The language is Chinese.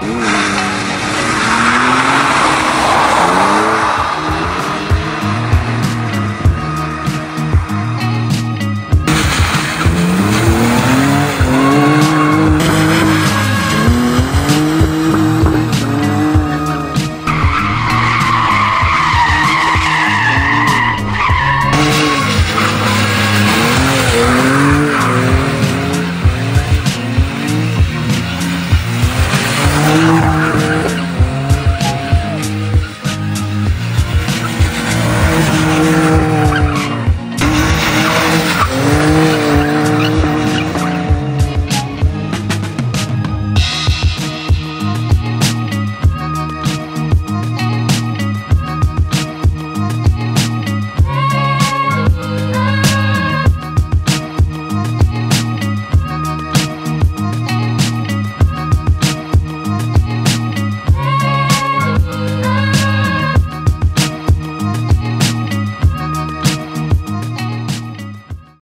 嗯。